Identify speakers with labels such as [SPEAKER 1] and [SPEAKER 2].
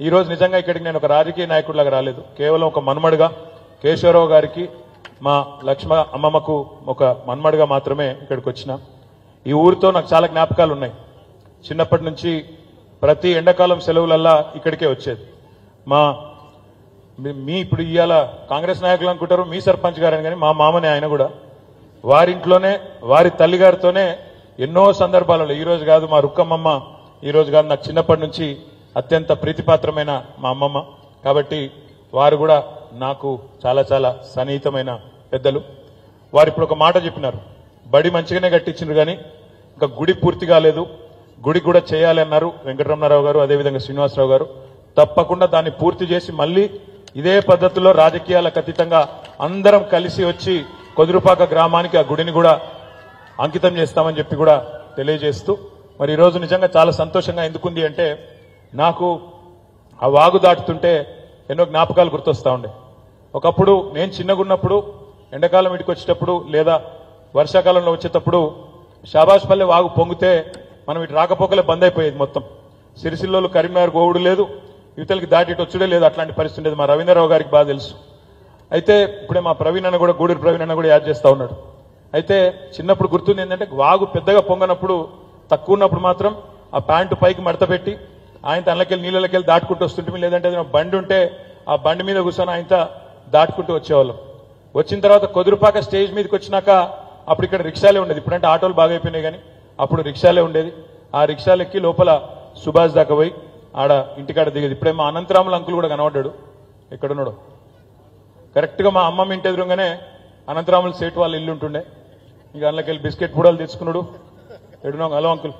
[SPEAKER 1] ఈరోజు నిజంగా ఇక్కడికి నేను ఒక రాజకీయ నాయకుడిలాగా రాలేదు. కేవలం ఒక మన్మడుగా కేశవరావు గారికి మా లక్ష్మ అమ్మమ్మకు ఒక మన్మడుగా మాత్రమే ఇక్కడికి వచ్చిన. ఈ ఊరితో నాకు చాలా జ్ఞాపకాలు ఉన్నాయి. చిన్నప్పటి నుంచి ప్రతి ఎండాకాలం సెలవులల్లా ఇక్కడికే వచ్చేది. మా మీ- ఇప్పుడు ఇవాళ కాంగ్రెస్ నాయకులు అనుకుంటారు మీ సర్పంచ్ గారని కానీ మా మామనే ఆయన కూడా. వారింట్లోనే వారి తల్లిగారితోనే ఎన్నో సందర్భాలలో ఈరోజు కాదు మా రుక్కమ్మమ్మ ఈ రోజు కాదు నాకు చిన్నప్పటి నుంచి అత్యంత ప్రీతిపాత్రమైన మా అమ్మమ్మ. కాబట్టి వారు కూడా నాకు చాలా చాలా సన్నిహితమైన పెద్దలు. వారు ఇప్పుడు ఒక మాట చెప్పినారు. బడి మంచిగానే కట్టించిండ్రు కానీ ఇంకా గుడి పూర్తి కాలేదు. గుడి కూడా చేయాలి అన్నారు వెంకటరమణారావు గారు అదేవిధంగా శ్రీనివాసరావు గారు. తప్పకుండా దాన్ని పూర్తి చేసి మళ్ళీ ఇదే పద్ధతిలో రాజకీయాలకు అతీతంగా అందరం కలిసి వచ్చి కొదురుపాక గ్రామానికి ఆ గుడిని కూడా అంకితం చేస్తామని చెప్పి కూడా తెలియజేస్తూ మరి ఈరోజు నిజంగా చాలా సంతోషంగా ఎందుకుంది అంటే నాకు ఆ వాగు దాటుతుంటే ఎన్నో జ్ఞాపకాలు గుర్తొస్తా ఉండే. ఒకప్పుడు నేను చిన్నగున్నప్పుడు ఎండాకాలం ఇంటికి వచ్చేటప్పుడు లేదా వర్షాకాలంలో వచ్చేటప్పుడు షాబాష్పల్లి వాగు పొంగితే మనం ఇటు రాకపోకలే బంద్ అయిపోయేది మొత్తం. సిరిసిల్లోలు కరీంనగర్ గోవుడు లేదు యువతలకి దాటి వచ్చుడే లేదు అట్లాంటి పరిస్థితి ఉండేది. మా రవీంద్రరావు గారికి బాగా తెలుసు. అయితే ఇప్పుడే మా ప్రవీణ్ అన్న కూడా గూడూరు ప్రవీణ్ అన్న కూడా యాడ్ చేస్తూ ఉన్నాడు. అయితే చిన్నప్పుడు గుర్తుంది ఏంటంటే వాగు పెద్దగా పొంగనప్పుడు తక్కువ ఉన్నప్పుడు మాత్రం ఆ ప్యాంటు పైకి మడత పెట్టి ఆయన తనలకెళ్ళి నీళ్ళకెళ్ళి దాటుకుంటూ వస్తుంటే లేదంటే ఏదైనా బండి ఉంటే ఆ బండి మీద కూర్చొని ఆయన దాటుకుంటూ వచ్చేవాళ్ళం. వచ్చిన తర్వాత కొదురుపాక స్టేజ్ మీదకి వచ్చినాక అప్పుడు ఇక్కడ రిక్షాలే ఉండేది. ఇప్పుడంటే ఆటోలు బాగా అయిపోయినాయి కానీ అప్పుడు రిక్షాలే ఉండేది. ఆ రిక్షాలెక్కి లోపల సుభాష్ దాకా పోయి ఆడ ఇంటికాడ దిగేది. ఇప్పుడే మా అనంతరాముల అంకుల్ కూడా కనబడ్డాడు. ఎక్కడున్నాడు? కరెక్ట్గా మా అమ్మమ్మ ఇంటి ఎదురుగానే అనంతరాముల సేటు వాళ్ళ ఇల్లు ఉంటుండే. ఇంకా అందులోకి వెళ్ళి బిస్కెట్ పూడలు తెచ్చుకున్నాడు. ఎడునో హలో అంకుల్.